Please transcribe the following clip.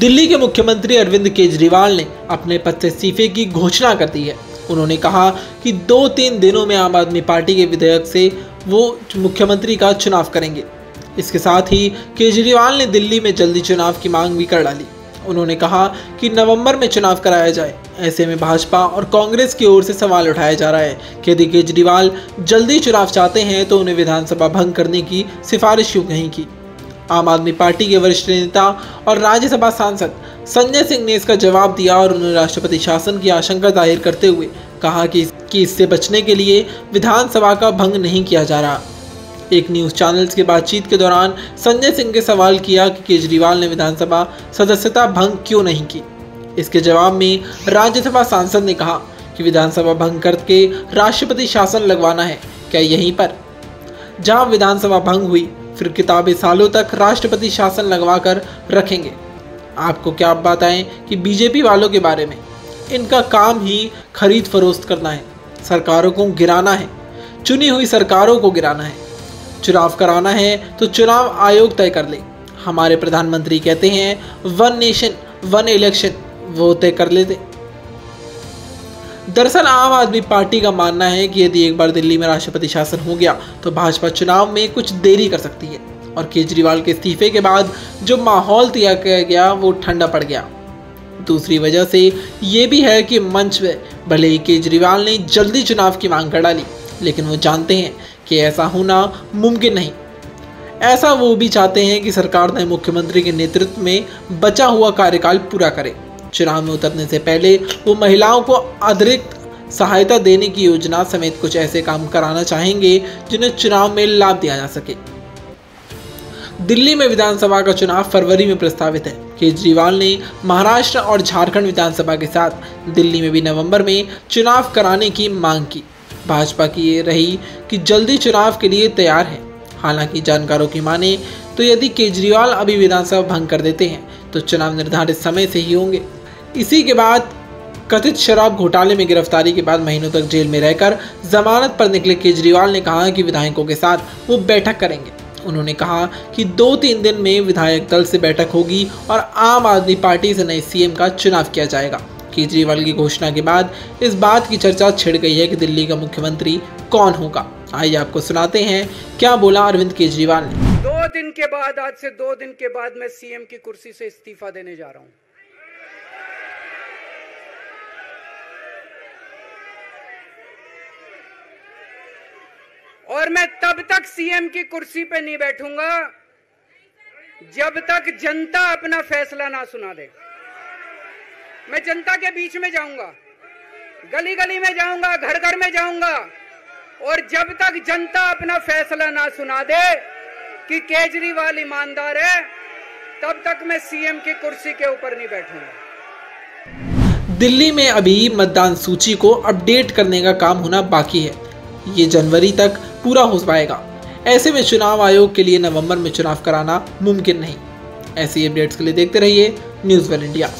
दिल्ली के मुख्यमंत्री अरविंद केजरीवाल ने अपने पद से इस्तीफे की घोषणा कर दी है। उन्होंने कहा कि दो तीन दिनों में आम आदमी पार्टी के विधेयक से वो मुख्यमंत्री का चुनाव करेंगे। इसके साथ ही केजरीवाल ने दिल्ली में जल्दी चुनाव की मांग भी कर डाली। उन्होंने कहा कि नवंबर में चुनाव कराया जाए। ऐसे में भाजपा और कांग्रेस की ओर से सवाल उठाया जा रहा है कि यदि केजरीवाल जल्दी चुनाव चाहते हैं तो उन्हें विधानसभा भंग करने की सिफारिश क्यों नहीं की? आम आदमी पार्टी के वरिष्ठ नेता और राज्यसभा सांसद संजय सिंह ने इसका जवाब दिया और उन्होंने राष्ट्रपति शासन की आशंका ज़ाहिर करते हुए कहा कि, कि इससे बचने के लिए विधानसभा का भंग नहीं किया जा रहा। एक न्यूज़ चैनल के बातचीत के दौरान संजय सिंह के सवाल किया कि केजरीवाल ने विधानसभा सदस्यता भंग क्यों नहीं की? इसके जवाब में राज्यसभा सांसद ने कहा कि विधानसभा भंग करके राष्ट्रपति शासन लगवाना है क्या यहीं पर? जहाँ विधानसभा भंग हुई फिर किताबें सालों तक राष्ट्रपति शासन लगवा कर रखेंगे। आपको क्या बताएँ कि बीजेपी वालों के बारे में? इनका काम ही खरीद फरोख्त करना है, सरकारों को गिराना है, चुनी हुई सरकारों को गिराना है। चुनाव कराना है तो चुनाव आयोग तय कर ले। हमारे प्रधानमंत्री कहते हैं, वन नेशन, वन इलेक्शन, वो तय कर लेते। दरअसल आम आदमी पार्टी का मानना है कि यदि एक बार दिल्ली में राष्ट्रपति शासन हो गया तो भाजपा चुनाव में कुछ देरी कर सकती है। और केजरीवाल के इस्तीफे के बाद जो माहौल तैयार किया गया, वो ठंडा पड़ गया। दूसरी वजह से ये भी है कि मंच में भले ही केजरीवाल ने जल्दी चुनाव की मांग कर डाली, लेकिन वो जानते हैं कि ऐसा होना मुमकिन नहीं। ऐसा वो भी चाहते हैं कि सरकार ने मुख्यमंत्री के नेतृत्व में बचा हुआ कार्यकाल पूरा करे। चुनाव में उतरने से पहले वो महिलाओं को अतिरिक्त सहायता देने की योजना समेत कुछ ऐसे काम कराना चाहेंगे, जिन्हें चुनाव में लाभ दिया जा सके। दिल्ली में विधानसभा का चुनाव फरवरी में प्रस्तावित है। केजरीवाल ने महाराष्ट्र और झारखंड विधानसभा के साथ दिल्ली में भी नवंबर में चुनाव कराने की मांग की। भाजपा की ये रही कि जल्दी चुनाव के लिए तैयार है। हालाँकि जानकारों की माने तो यदि केजरीवाल अभी विधानसभा भंग कर देते हैं तो चुनाव निर्धारित समय से ही होंगे। इसी के बाद कथित शराब घोटाले में गिरफ्तारी के बाद महीनों तक जेल में रहकर जमानत पर निकले केजरीवाल ने कहा कि विधायकों के साथ वो बैठक करेंगे। उन्होंने कहा कि दो तीन दिन में विधायक दल से बैठक होगी और आम आदमी पार्टी से नए सीएम का चुनाव किया जाएगा। केजरीवाल की घोषणा के बाद इस बात की चर्चा छिड़ गई है कि दिल्ली का मुख्यमंत्री कौन होगा। आइए आपको सुनाते हैं, क्या बोला अरविंद केजरीवाल ने? दो दिन के बाद, आज से दो दिन के बाद मैं सीएम की कुर्सी से इस्तीफा देने जा रहा हूँ। और मैं तब तक सीएम की कुर्सी पे नहीं बैठूँगा जब तक जनता अपना फैसला ना सुना दे। मैं जनता के बीच में जाऊँगा गली गली में जाऊँगा घर घर में जाऊँगा, और जब तक जनता अपना फैसला ना सुना दे कि केजरीवाल ईमानदार है, तब तक मैं सीएम की कुर्सी के ऊपर नहीं बैठूँगा। दिल्ली में अभी मतदान सूची को अपडेट करने का काम होना बाकी है। ये जनवरी तक पूरा हो पाएगा। ऐसे में चुनाव आयोग के लिए नवंबर में चुनाव कराना मुमकिन नहीं। ऐसी अपडेट्स के लिए देखते रहिए न्यूज़ वन इंडिया।